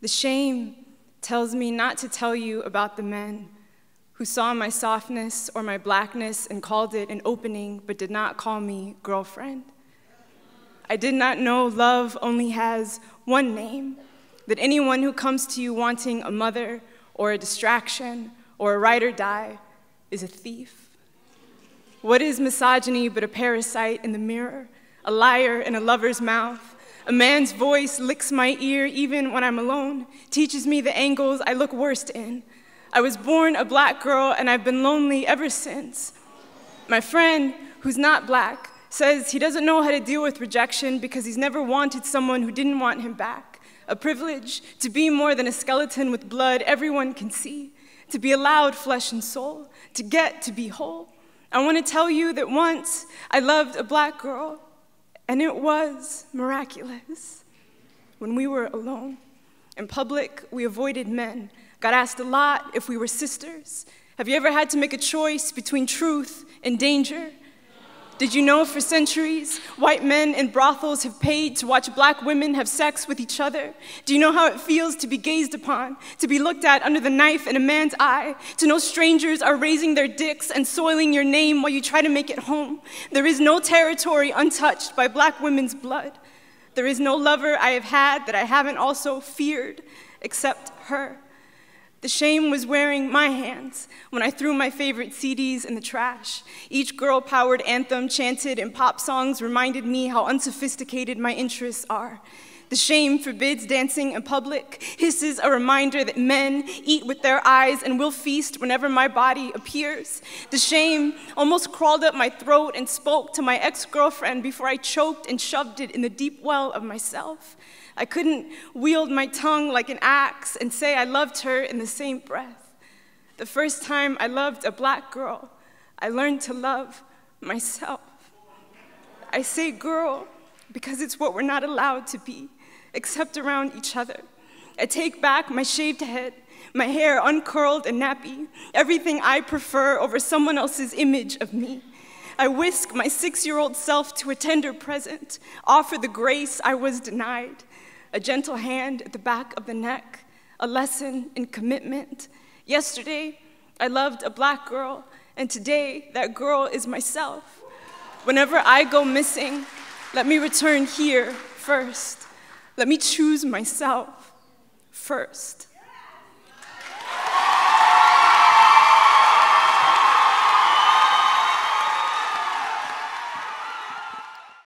The shame tells me not to tell you about the men who saw my softness or my blackness and called it an opening, but did not call me girlfriend. I did not know love only has one name, that anyone who comes to you wanting a mother or a distraction or a ride or die is a thief. What is misogyny but a parasite in the mirror, a liar in a lover's mouth? A man's voice licks my ear even when I'm alone, teaches me the angles I look worst in. I was born a black girl and I've been lonely ever since. My friend, who's not black, says he doesn't know how to deal with rejection because he's never wanted someone who didn't want him back. A privilege to be more than a skeleton with blood everyone can see, to be allowed flesh and soul, to get to be whole. I want to tell you that once I loved a black girl, and it was miraculous. When we were alone, in public, we avoided men. Got asked a lot if we were sisters. Have you ever had to make a choice between truth and danger? Did you know for centuries, white men in brothels have paid to watch black women have sex with each other? Do you know how it feels to be gazed upon, to be looked at under the knife in a man's eye, to know strangers are raising their dicks and soiling your name while you try to make it home? There is no territory untouched by black women's blood. There is no lover I have had that I haven't also feared except her. The shame was wearing my hands when I threw my favorite CDs in the trash. Each girl powered anthem chanted in pop songs reminded me how unsophisticated my interests are. The shame forbids dancing in public, hisses a reminder that men eat with their eyes and will feast whenever my body appears. The shame almost crawled up my throat and spoke to my ex girlfriend before I choked and shoved it in the deep well of myself. I couldn't wield my tongue like an axe and say I loved her in the same breath. The first time I loved a black girl, I learned to love myself. I say girl because it's what we're not allowed to be, except around each other. I take back my shaved head, my hair uncurled and nappy, everything I prefer over someone else's image of me. I whisk my six year old self to a tender present, offer the grace I was denied a gentle hand at the back of the neck, a lesson in commitment. Yesterday, I loved a black girl, and today, that girl is myself. Whenever I go missing, let me return here first. Let me choose myself first.